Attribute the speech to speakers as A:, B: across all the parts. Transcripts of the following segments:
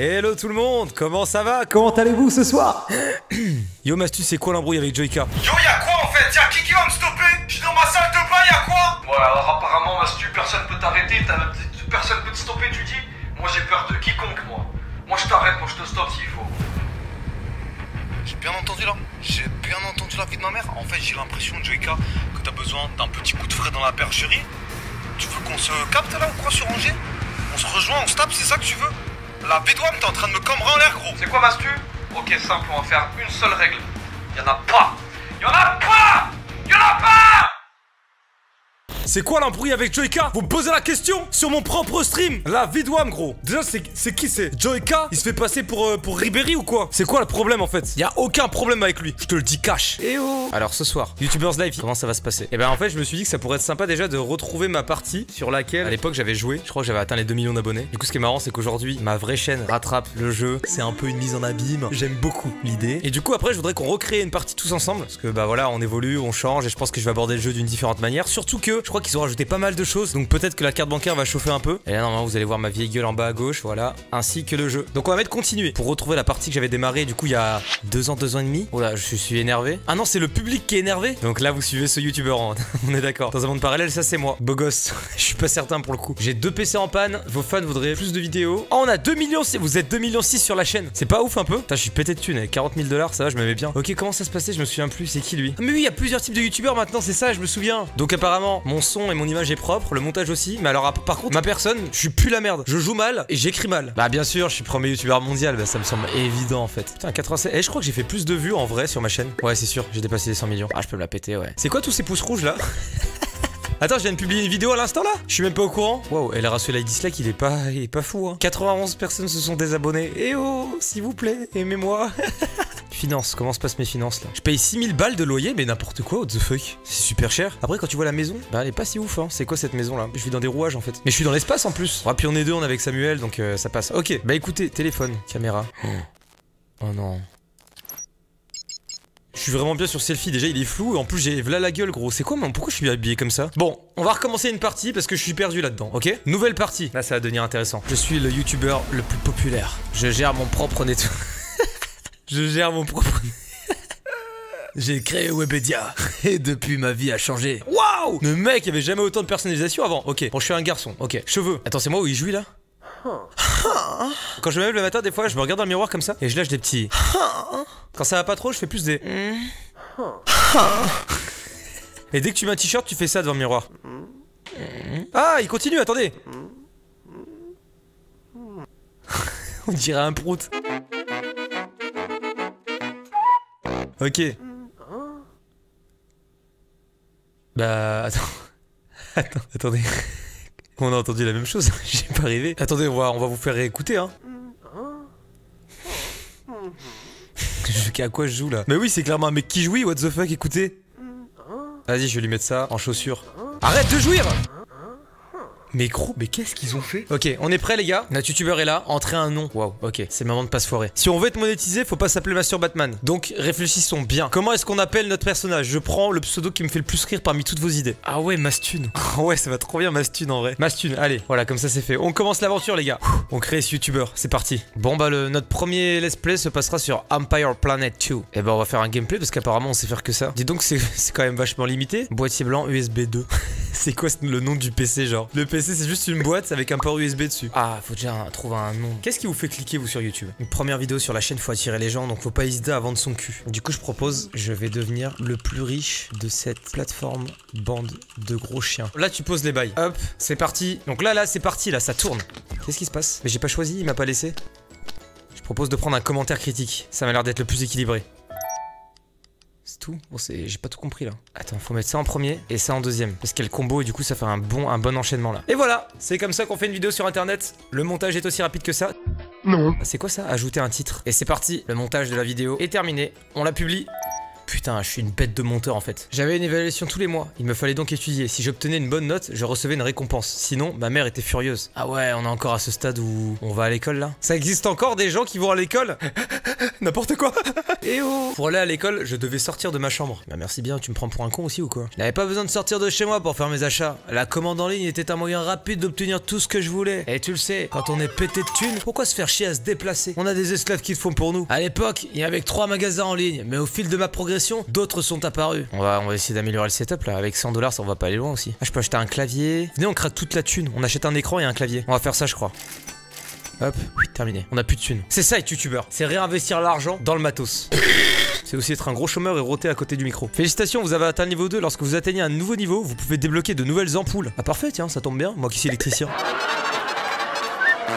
A: Hello tout le monde, comment ça va? Comment allez-vous ce soir? Yo Mastu, c'est quoi l'embrouille avec Joyka?
B: Yo, y'a quoi en fait? Y'a qui qui va me stopper? Je suis dans ma salle de bain, y'a quoi? Ouais, alors apparemment, Mastu, personne peut t'arrêter, personne peut te stopper, tu dis? Moi j'ai peur de quiconque, moi. Moi je t'arrête, moi je te stoppe s'il faut. J'ai bien entendu là. J'ai bien entendu la vie de ma mère. En fait, j'ai l'impression, Joyka, que t'as besoin d'un petit coup de frais dans la bergerie. Tu veux qu'on se capte là ou quoi sur Angers? On se rejoint, on se tape, c'est ça que tu veux? La bédouane, t'es en train de me cambrer en l'air, gros. C'est quoi, Mastu? Ok, simple, on va faire une seule règle. Y'en a pas. Y'en a pas! Y'en a pas
A: C'est quoi l'embrouille avec Joyka? Vous me posez la question sur mon propre stream. La vie de Wam gros. Déjà c'est c'est qui c'est? Joyka Il se fait passer pour, euh, pour Ribéry ou quoi? C'est quoi le problème en fait? Y a aucun problème avec lui. Je te le dis cash. Eh oh Alors ce soir, YouTubers Live, comment ça va se passer? Eh ben en fait je me suis dit que ça pourrait être sympa déjà de retrouver ma partie sur laquelle à l'époque j'avais joué. Je crois que j'avais atteint les 2 millions d'abonnés. Du coup ce qui est marrant c'est qu'aujourd'hui ma vraie chaîne rattrape le jeu. C'est un peu une mise en abîme. J'aime beaucoup l'idée. Et du coup après je voudrais qu'on recrée une partie tous ensemble. Parce que bah voilà on évolue, on change. Et je pense que je vais aborder le jeu d'une différente manière. Surtout que je crois qu'ils ont rajouté pas mal de choses Donc peut-être que la carte bancaire va chauffer un peu. Et là normalement vous allez voir ma vieille gueule en bas à gauche Voilà, ainsi que le jeu. Donc on va mettre continuer. Pour retrouver la partie que j'avais démarré du coup il y a deux ans, deux ans et demi. Oh là je suis énervé. Ah non c'est le public qui est énervé. Donc là vous suivez ce youtubeur hein. On est d'accord. Dans un monde parallèle ça c'est moi. Beau gosse. Je suis pas certain pour le coup. J'ai deux PC en panne. Vos fans voudraient plus de vidéos. Oh on a 2 millions Vous êtes 2 millions 6 sur la chaîne. C'est pas ouf un peu? Putain je suis pété de thunes avec 40 000 dollars ça va je m'aimais bien. Ok comment ça se passait? Je me souviens plus. C'est qui lui? Ah mais oui il y a plusieurs types de youtubeurs maintenant c'est ça je me souviens. Donc apparemment mon son et mon image est propre Le montage aussi. Mais alors par contre ma personne je suis plus la merde. Je joue mal et j'écris mal. Bah bien sûr je suis premier youtubeur mondial. Bah ça me semble évident en fait. Putain 87 Et je crois que j'ai fait plus de vues en vrai sur ma chaîne. Ouais c'est sûr. J'ai dépassé les 100 millions. Ah je peux me la péter ouais. C'est quoi tous ces pouces rouges là? Attends, je viens de publier une vidéo à l'instant là? Je suis même pas au courant. Wow, et le ratio like dislike, il est pas, il est pas fou. Hein. 91 personnes se sont désabonnées. Eh oh, s'il vous plaît, aimez-moi. Finances, comment se passent mes finances là? Je paye 6000 balles de loyer, mais n'importe quoi, what the fuck? C'est super cher. Après, quand tu vois la maison, bah elle est pas si ouf, hein. C'est quoi cette maison là? Je vis dans des rouages en fait. Mais je suis dans l'espace en plus. Ah, puis on est deux, on est avec Samuel, donc euh, ça passe. Ok, bah écoutez, téléphone, caméra. Oh, oh non. Je suis vraiment bien sur selfie, déjà il est flou et en plus j'ai v'là la gueule gros. C'est quoi mais pourquoi je suis habillé comme ça? Bon, on va recommencer une partie parce que je suis perdu là-dedans, ok? Nouvelle partie. Là ça va devenir intéressant. Je suis le youtubeur le plus populaire. Je gère mon propre nettoyage. je gère mon propre J'ai créé Webedia et depuis ma vie a changé. Waouh Le mec, il avait jamais autant de personnalisation avant. Ok, bon, je suis un garçon. Ok, cheveux. Attends, c'est moi où il jouit là Quand je me lève le matin, des fois, je me regarde dans le miroir comme ça et je lâche des petits. Quand ça va pas trop, je fais plus des. Et dès que tu mets un t-shirt, tu fais ça devant le miroir. Ah, il continue, attendez. On dirait un prout. Ok. Bah, attends. Attends, attendez. On a entendu la même chose, j'ai pas rêvé. Attendez, on va, on va vous faire réécouter, hein. À quoi je joue là? Mais oui, c'est clairement un mec qui jouit, what the fuck, écoutez. Vas-y, je vais lui mettre ça en chaussures. Arrête de jouir mais gros, mais qu'est-ce qu'ils ont fait? Ok, on est prêt les gars? Notre youtubeur est là, entrez un nom. Waouh, ok, c'est le moment de pas se foirer. Si on veut être monétisé, faut pas s'appeler Master Batman. Donc réfléchissons bien. Comment est-ce qu'on appelle notre personnage? Je prends le pseudo qui me fait le plus rire parmi toutes vos idées. Ah ouais, Mastune. Ah ouais, ça va trop bien Mastune en vrai. Mastune, allez, voilà, comme ça c'est fait. On commence l'aventure les gars. On crée ce youtubeur, c'est parti. Bon bah le, notre premier let's play se passera sur Empire Planet 2. Et bah on va faire un gameplay parce qu'apparemment on sait faire que ça. Dis donc c'est c'est quand même vachement limité. Boîtier blanc USB 2. c'est quoi le nom du PC genre Le PC c'est juste une boîte avec un port USB dessus. Ah, faut déjà trouver un nom. Qu'est-ce qui vous fait cliquer vous sur YouTube Une première vidéo sur la chaîne, faut attirer les gens, donc faut pas hésiter à vendre son cul. Du coup, je propose, je vais devenir le plus riche de cette plateforme bande de gros chiens. Là, tu poses les bails. Hop, c'est parti. Donc là, là, c'est parti, là, ça tourne. Qu'est-ce qui se passe Mais j'ai pas choisi, il m'a pas laissé. Je propose de prendre un commentaire critique. Ça m'a l'air d'être le plus équilibré. C'est tout Bon, c'est... J'ai pas tout compris là. Attends, faut mettre ça en premier et ça en deuxième. Parce qu'il y a le combo et du coup, ça fait un bon, un bon enchaînement là. Et voilà C'est comme ça qu'on fait une vidéo sur internet. Le montage est aussi rapide que ça.
B: Non.
A: C'est quoi ça? Ajouter un titre. Et c'est parti. Le montage de la vidéo est terminé. On la publie. Putain, je suis une bête de monteur en fait. J'avais une évaluation tous les mois. Il me fallait donc étudier. Si j'obtenais une bonne note, je recevais une récompense. Sinon, ma mère était furieuse. Ah ouais, on est encore à ce stade où on va à l'école là. Ça existe encore des gens qui vont à l'école? N'importe quoi. Et oh Pour aller à l'école, je devais sortir de ma chambre. Bah merci bien, tu me prends pour un con aussi ou quoi? Je n'avais pas besoin de sortir de chez moi pour faire mes achats. La commande en ligne était un moyen rapide d'obtenir tout ce que je voulais. Et tu le sais, quand on est pété de thunes, pourquoi se faire chier à se déplacer? On a des esclaves qui le font pour nous. À l'époque, il y avait trois magasins en ligne, mais au fil de ma progression, d'autres sont apparus. On va, on va essayer d'améliorer le setup là. Avec 100 dollars, ça on va pas aller loin aussi. Ah, je peux acheter un clavier. Venez, on craque toute la thune. On achète un écran et un clavier. On va faire ça, je crois. Hop, terminé. On a plus de thunes. C'est ça être youtubeur. C'est réinvestir l'argent dans le matos. C'est aussi être un gros chômeur et roter à côté du micro. Félicitations, vous avez atteint le niveau 2. Lorsque vous atteignez un nouveau niveau, vous pouvez débloquer de nouvelles ampoules. Ah parfait, tiens, ça tombe bien. Moi qui suis électricien.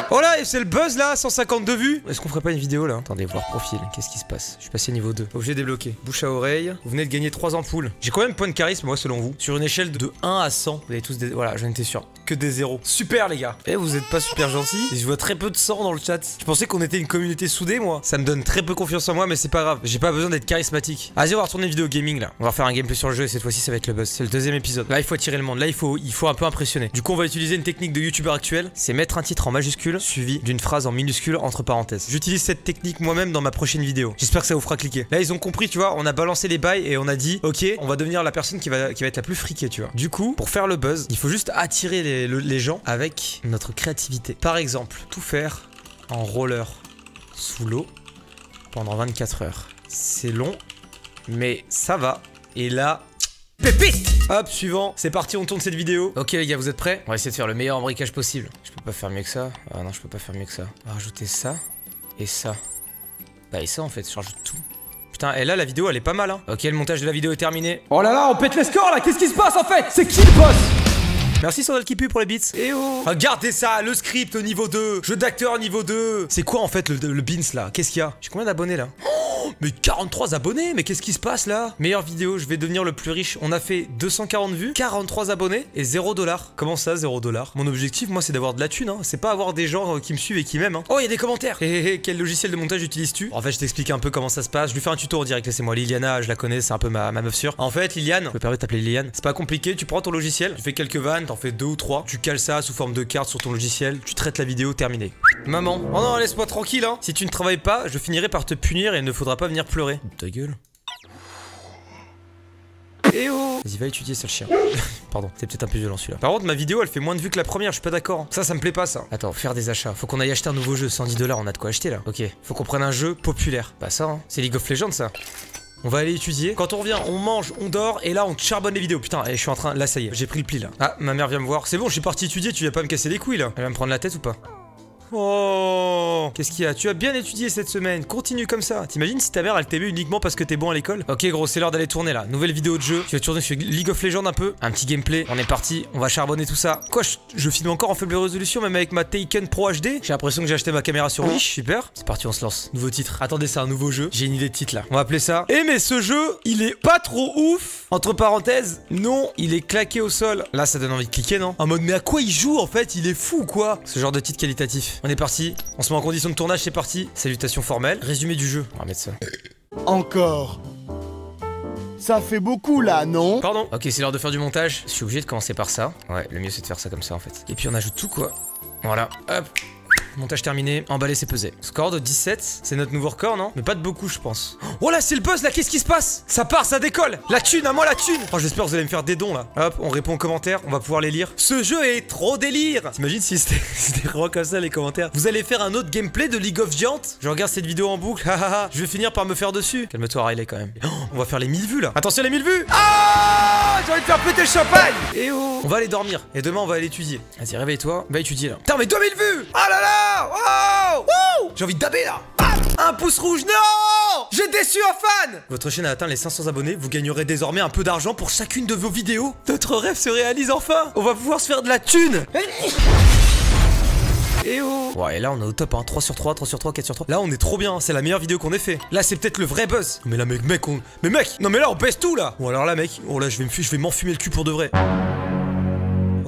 A: Oh là, et c'est le buzz là, 152 vues Est-ce qu'on ferait pas une vidéo là Attendez, voir profil, qu'est-ce qui se passe Je suis passé niveau 2. Objet débloqué. Bouche à oreille. Vous venez de gagner 3 ampoules. J'ai combien de points de charisme, moi, selon vous Sur une échelle de 1 à 100. Vous avez tous des... Voilà, j'en étais sûr. Que des zéros. Super, les gars Eh, vous êtes pas super gentils Je vois très peu de sang dans le chat. Je pensais qu'on était une communauté soudée, moi. Ça me donne très peu confiance en moi, mais c'est pas grave. J'ai pas besoin d'être charismatique. Vas-y, on va retourner une vidéo gaming là. On va faire un gameplay sur le jeu et cette fois-ci, ça va être le buzz. C'est le deuxième épisode. Là, il faut attirer le monde. Là, il faut, il faut un peu impressionner. Du coup, on va utiliser une technique de youtubeur actuel. C'est mettre un titre en majuscule suivi d'une phrase en minuscule entre parenthèses. J'utilise cette technique moi-même dans ma prochaine vidéo. J'espère que ça vous fera cliquer. Là, ils ont compris, tu vois, on a balancé les bails et on a dit, ok, on va devenir la personne qui va, être la plus friquée, tu vois. Du coup, pour faire le buzz, il faut juste attirer les, le- les gens avec notre créativité. Par exemple, tout faire en roller sous l'eau pendant 24 heures. C'est long, mais ça va. Et là, Pépite Hop, suivant, c'est parti, on tourne cette vidéo. Ok les gars, vous êtes prêts? On va essayer de faire le meilleur embriquage possible. Je peux pas faire mieux que ça. Ah non, je peux pas faire mieux que ça. On va rajouter ça et ça. Bah et ça en fait, je rajoute tout. Putain, et là la vidéo elle est pas mal hein. Ok, le montage de la vidéo est terminé. Oh là là, on pète les scores là, qu'est-ce qui se passe en fait? C'est qui le boss? Merci Sandal qui pue pour les beats. Et oh Regardez ça, le script au niveau 2, jeu d'acteur niveau 2. C'est quoi en fait le, le beans là? Qu'est-ce qu'il y a? J'ai combien d'abonnés là? Oh, mais 43 abonnés, mais qu'est-ce qui se passe là? Meilleure vidéo, je vais devenir le plus riche. On a fait 240 vues, 43 abonnés et 0 dollars. Comment ça, 0 dollars Mon objectif, moi, c'est d'avoir de la thune, hein. C'est pas avoir des gens euh, qui me suivent et qui m'aiment, hein. Oh, il y a des commentaires Hé hé hé, quel logiciel de montage utilises-tu? En fait, je t'explique un peu comment ça se passe. Je lui fais un tuto en direct, laissez-moi. Liliana, je la connais, c'est un peu ma, ma meuf sûre. En fait, Liliane, je me permets de t'appeler Liliane. C'est pas compliqué, tu prends ton logiciel, tu fais quelques vannes, t'en fais deux ou trois, tu cales ça sous forme de carte sur ton logiciel, tu traites la vidéo, terminé. Maman, oh non, laisse-moi tranquille, hein. Si tu ne travailles pas, je finirai par te punir et il ne faudra pas venir pleurer. Ta gueule. Eh oh Vas-y, va étudier, sale chien. Pardon, c'est peut-être un peu violent celui-là. Par contre, ma vidéo, elle fait moins de vues que la première, je suis pas d'accord. Ça, ça me plaît pas, ça. Attends, faire des achats. Faut qu'on aille acheter un nouveau jeu, 110 dollars, on a de quoi acheter là. Ok, faut qu'on prenne un jeu populaire. Bah ça, hein. c'est League of Legends, ça. On va aller étudier. Quand on revient, on mange, on dort, et là, on charbonne les vidéos. Putain, et je suis en train. Là, ça y est, j'ai pris le pli là. Ah, ma mère vient me voir. C'est bon, je suis parti étudier, tu viens pas me casser les couilles là. Elle va me prendre la tête ou pas? Oh Qu'est-ce qu'il y a Tu as bien étudié cette semaine, continue comme ça. T'imagines si ta mère elle t'aimait uniquement parce que t'es bon à l'école Ok gros, c'est l'heure d'aller tourner là. Nouvelle vidéo de jeu. Tu vas tourner sur League of Legends un peu. Un petit gameplay. On est parti, on va charbonner tout ça. Quoi, je, je filme encore en faible résolution même avec ma Taken Pro HD J'ai l'impression que j'ai acheté ma caméra sur Wish, super. C'est parti, on se lance. Nouveau titre. Attendez, c'est un nouveau jeu. J'ai une idée de titre là. On va appeler ça. Eh mais ce jeu, il est pas trop ouf. Entre parenthèses, non, il est claqué au sol. Là, ça donne envie de cliquer, non? En mode, mais à quoi il joue en fait? Il est fou quoi Ce genre de titre qualitatif. On est parti. On se met en condition de tournage, c'est parti. Salutations formelles. Résumé du jeu. On va mettre ça.
C: Encore. Ça fait beaucoup là, non?
A: Pardon. Ok, c'est l'heure de faire du montage. Je suis obligé de commencer par ça. Ouais, le mieux c'est de faire ça comme ça en fait. Et puis on ajoute tout quoi. Voilà. Hop. Montage terminé, emballé c'est pesé. Score de 17, c'est notre nouveau record non? Mais pas de beaucoup je pense. Oh là c'est le buzz là, qu'est-ce qui se passe? Ça part, ça décolle La thune, à moi la thune Oh j'espère que vous allez me faire des dons là. Hop, on répond aux commentaires, on va pouvoir les lire. Ce jeu est trop délire T'imagines si c'était vraiment comme ça les commentaires? Vous allez faire un autre gameplay de League of Giants? Je regarde cette vidéo en boucle, je vais finir par me faire dessus. Calme-toi Riley quand même. Oh, on va faire les 1000 vues là. Attention les 1000 vues Ah J'ai envie de faire péter le champagne Et oh On va aller dormir, et demain on va aller étudier. Vas-y réveille-toi, va étudier là. Putain mais 2000 vues Ah là là Wow Wouh J'ai envie de daber là Un pouce rouge, non J'ai déçu un fan Votre chaîne a atteint les 500 abonnés, vous gagnerez désormais un peu d'argent pour chacune de vos vidéos. Notre rêve se réalise enfin On va pouvoir se faire de la thune et oh Ouais, et là on est au top, hein. 3 sur 3, 3 sur 3, 4 sur 3. Là on est trop bien, c'est la meilleure vidéo qu'on ait fait. Là c'est peut-être le vrai buzz. Mais là mec, mec, on... Mais mec Non mais là on baisse tout là Bon alors là mec, oh là je vais me je vais m'enfumer le cul pour de vrai.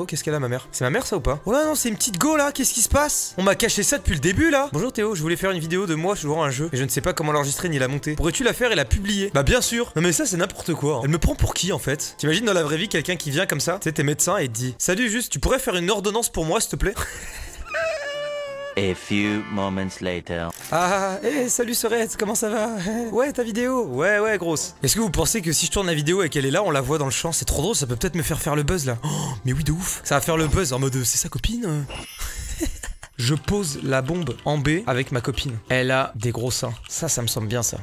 A: Qu'est-ce qu'elle a, ma mère? C'est ma mère, ça ou pas? Oh là, non, c'est une petite go là, qu'est-ce qui se passe? On m'a caché ça depuis le début là. Bonjour Théo, je voulais faire une vidéo de moi jouant à un jeu, mais je ne sais pas comment l'enregistrer ni la monter. Pourrais-tu la faire et la publier? Bah, bien sûr. Non, mais ça, c'est n'importe quoi. hein. Elle me prend pour qui en fait? T'imagines dans la vraie vie quelqu'un qui vient comme ça, tu t'es médecin et te dit Salut, juste, tu pourrais faire une ordonnance pour moi, s'il te plaît?
D: A few moments later.
A: Ah, hé, salut Sorette, comment ça va? Ouais, ta vidéo? Ouais, ouais, grosse. Est-ce que vous pensez que si je tourne la vidéo et qu'elle est là, on la voit dans le champ? C'est trop drôle, ça peut peut-être me faire faire le buzz là. Oh, mais oui, de ouf. Ça va faire le buzz en mode c'est sa copine Je pose la bombe en B avec ma copine. Elle a des gros seins. Ça, ça me semble bien ça.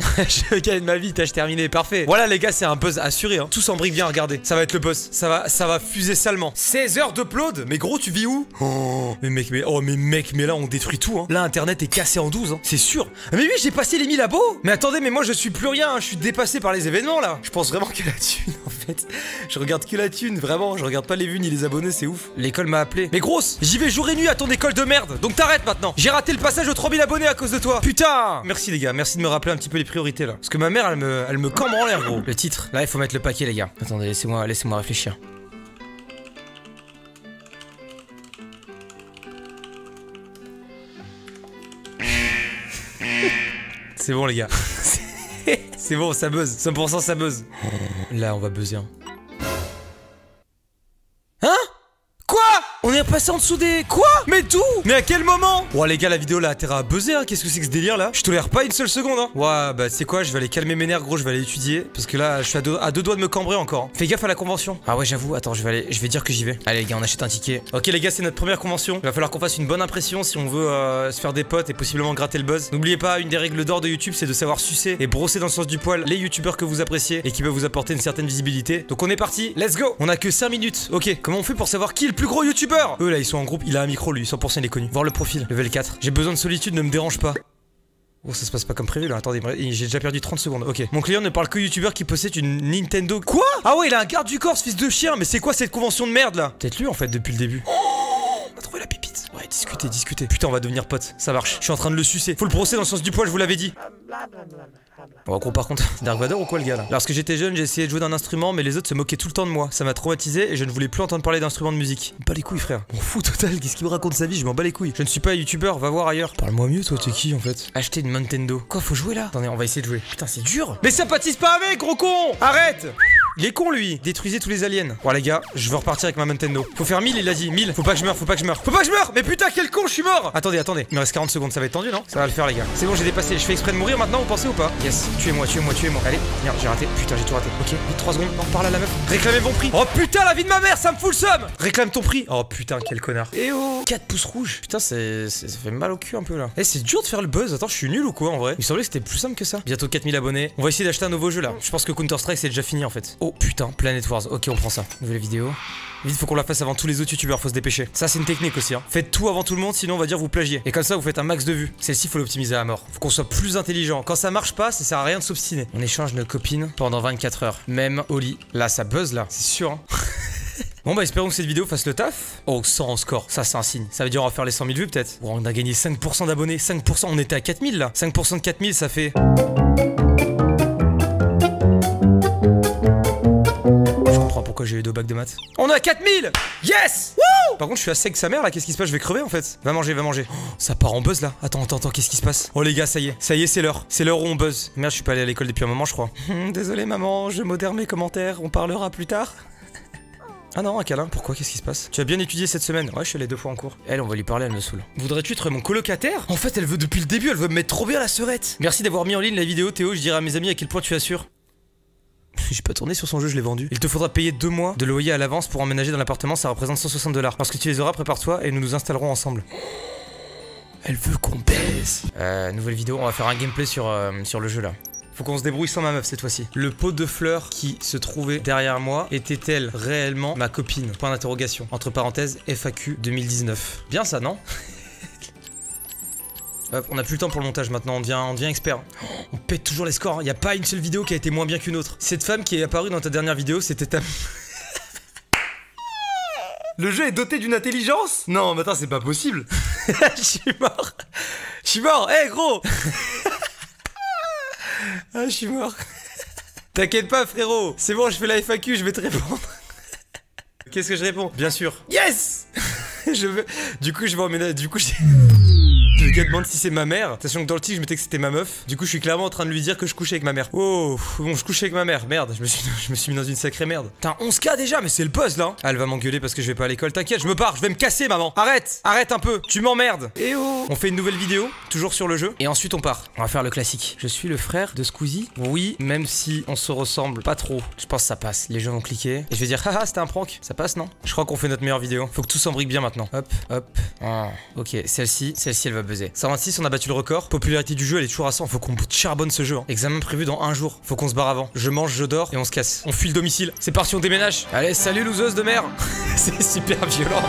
A: je gagne ma vie, tâche terminée, parfait. Voilà les gars, c'est un buzz assuré. Hein. Tous en brique, viens regarder. Ça va être le buzz. Ça va, ça va fuser salement. 16 heures d'upload Mais gros, tu vis où? Oh, mais mec, mais oh, mais mec, mais là on détruit tout. Hein. Là, internet est cassé en 12, hein. c'est sûr. Mais oui, j'ai passé les 1000 abos. Mais attendez, mais moi je suis plus rien. hein. Je suis dépassé par les événements là. Je pense vraiment que la thune en fait. Je regarde que la thune, vraiment. Je regarde pas les vues ni les abonnés, c'est ouf. L'école m'a appelé. Mais grosse, j'y vais jour et nuit à ton école de merde. Donc t'arrêtes maintenant. J'ai raté le passage aux 3000 abonnés à cause de toi. Putain Merci les gars, merci de me rappeler un petit peu les priorités là. Parce que ma mère, elle me, elle me cambre en l'air, gros. Le titre, là, il faut mettre le paquet, les gars. Attendez, laissez-moi laissez-moi réfléchir. C'est bon, les gars. C'est bon, ça buzz. 100% ça buzz. Là, on va buzzer. Hein est passé en dessous des... Quoi? Mais d'où? Mais à quel moment? Ouais les gars la vidéo là a intérêt à buzzer hein. Qu'est-ce que c'est que ce délire là? Je tolère pas une seule seconde hein. Ouais bah c'est quoi? Je vais aller calmer mes nerfs gros Je vais aller étudier. Parce que là je suis à deux, à deux doigts de me cambrer encore hein. Fais gaffe à la convention. Ah ouais j'avoue. Attends je vais aller Je vais dire que j'y vais. Allez les gars on achète un ticket. Ok les gars c'est notre première convention. Il va falloir qu'on fasse une bonne impression Si on veut euh, se faire des potes Et possiblement gratter le buzz. N'oubliez pas une des règles d'or de YouTube C'est de savoir sucer et brosser dans le sens du poil Les youtubeurs que vous appréciez Et qui peuvent vous apporter une certaine visibilité. Donc on est parti. Let's go. On a que 5 minutes. Ok comment on fait pour savoir qui est le plus gros youtubeur? Eux là ils sont en groupe Il a un micro lui 100% il est connu Voir le profil Level 4 J'ai besoin de solitude ne me dérange pas Oh ça se passe pas comme prévu là, attendez, j'ai déjà perdu 30 secondes, ok. Mon client ne parle que youtubeur qui possède une Nintendo. Quoi? Ah ouais, il a un garde du corps ce fils de chien, mais c'est quoi cette convention de merde là? Peut-être lui en fait depuis le début. On a trouvé la pépite. Ouais, discutez, discutez. Putain, on va devenir potes, ça marche. Je suis en train de le sucer. Faut le brosser dans le sens du poil, je vous l'avais dit. Bon, gros, par contre, Dark Vador ou quoi le gars là? Lorsque j'étais jeune, j'ai essayé de jouer d'un instrument, mais les autres se moquaient tout le temps de moi. Ça m'a traumatisé et je ne voulais plus entendre parler d'instruments de musique. Pas les couilles, frère. M'en fous total, qu'est-ce qu'il me raconte sa vie? Je m'en bats les couilles. Je ne suis pas youtubeur, va voir ailleurs. Parle-moi mieux, toi, t'es qui en fait? Acheter une Nintendo. Quoi, faut jouer là? Attendez, on va essayer de jouer. Putain, c'est dur. Mais sympathise pas avec, gros con Arrête il est con lui. Détruisez tous les aliens. Bon les gars, je veux repartir avec ma Nintendo. Faut faire 1000 il a dit, 1000 Faut pas que je meure, faut pas que je meure. Faut pas que je meure Mais putain quel con, je suis mort Attendez, attendez. Il me reste 40 secondes, ça va être tendu non Ça va le faire les gars. C'est bon j'ai dépassé, je fais exprès de mourir maintenant, vous pensez ou pas Yes, tuez-moi, tuez-moi, tuez-moi. Allez, merde j'ai raté, putain j'ai tout raté. Ok, vite 3 secondes, on parle à la meuf Réclamez mon prix Oh putain la vie de ma mère, ça me fout le seum Réclame ton prix Oh putain quel connard Eh oh 4 pouces rouges Putain c'est... ça fait mal au cul un peu là Eh c'est dur de faire le buzz, attends je suis nul ou quoi en vrai? Il me semblait que c'était plus simple que ça Bientôt 4000 abonnés On va essayer d'acheter un nouveau jeu là Je pense que Counter Strike c'est déjà fini en fait Oh putain, Planet Wars, ok on prend ça Nouvelle vidéo Vite, faut qu'on la fasse avant tous les autres youtubeurs, faut se dépêcher. Ça, c'est une technique aussi, hein. Faites tout avant tout le monde, sinon on va dire vous plagiez. Et comme ça, vous faites un max de vues. Celle-ci, faut l'optimiser à mort. Faut qu'on soit plus intelligent. Quand ça marche pas, ça sert à rien de s'obstiner. On échange nos copines pendant 24 heures. Même au lit. Là, ça buzz là, c'est sûr, hein. Bon bah espérons que cette vidéo fasse le taf. Oh 100 en score, ça c'est un signe. Ça veut dire on va faire les 100 000 vues peut-être. Bon, on a gagné 5% d'abonnés, 5%, on était à 4000 là. 5% de 4000 ça fait... pourquoi j'ai eu deux bacs de maths. On à 4000 Yes Par contre je suis à sec sa mère là, qu'est-ce qui se passe? Je vais crever en fait. Va manger, va manger. Oh, ça part en buzz là. Attends, attends, attends, qu'est-ce qui se passe? Oh les gars, ça y est, ça y est, c'est l'heure. C'est l'heure où on buzz. Merde, je suis pas allé à l'école depuis un moment je crois. Désolé maman, je modère mes commentaires, on parlera plus tard. Ah non, un câlin, pourquoi? Qu'est-ce qui se passe? Tu as bien étudié cette semaine? Ouais, je suis allé deux fois en cours. Elle, on va lui parler, elle me saoule. Voudrais-tu être mon colocataire? En fait, elle veut depuis le début, elle veut me mettre trop bien la serette. Merci d'avoir mis en ligne la vidéo, Théo. Je dirai à mes amis à quel point tu assures. J'ai pas tourné sur son jeu, je l'ai vendu. Il te faudra payer deux mois de loyer à l'avance pour emménager dans l'appartement, ça représente 160 dollars. Lorsque tu les auras, prépare-toi et nous nous installerons ensemble. Elle veut qu'on baise. Euh, nouvelle vidéo, on va faire un gameplay sur, euh, sur le jeu là. Faut qu'on se débrouille sans ma meuf cette fois-ci. Le pot de fleurs qui se trouvait derrière moi était-elle réellement ma copine? Point d'interrogation. Entre parenthèses, FAQ 2019. Bien ça, non? Hop, on a plus le temps pour le montage maintenant, on devient, on devient expert. Oh, On pète toujours les scores, il y a pas une seule vidéo qui a été moins bien qu'une autre. Cette femme qui est apparue dans ta dernière vidéo, c'était ta... Le jeu est doté d'une intelligence Non, mais attends, c'est pas possible. Je suis mort. Je suis mort. Eh gros Ah, je suis mort. T'inquiète pas, frérot. C'est bon, je fais la FAQ, je vais te répondre. Qu'est-ce que je réponds? Bien sûr. Yes Je veux. Du coup, je vais emménager. Du coup, j'ai. Le gars demande si c'est ma mère, sachant que dans le titre je mettais que c'était ma meuf. Du coup, je suis clairement en train de lui dire que je couche avec ma mère. Oh, bon, je couche avec ma mère. Merde, je me suis, je me suis mis dans une sacrée merde. T'as 11k déjà, mais c'est le buzz là. hein. Ah, elle va m'engueuler parce que je vais pas à l'école. T'inquiète, je me pars, je vais me casser, maman. Arrête, arrête un peu. Tu m'emmerdes. Et oh. On fait une nouvelle vidéo, toujours sur le jeu, et ensuite on part. On va faire le classique. Je suis le frère de Squeezie. Oui, même si on se ressemble pas trop. Je pense que ça passe. Les gens vont cliquer. Et je vais dire, haha, c'était un prank. Ça passe, non? Je crois qu'on fait notre meilleure vidéo. Faut que tout s'embrique bien maintenant. Hop, hop. Ah, ok, celle-ci, celle-ci, elle va buzzer. 126, on a battu le record. Popularité du jeu, elle est toujours à 100. Faut qu'on charbonne ce jeu. hein. Examen prévu dans un jour. Faut qu'on se barre avant. Je mange, je dors et on se casse. On fuit le domicile. C'est parti, on déménage. Allez, salut, loseuse de mer. C'est super violent.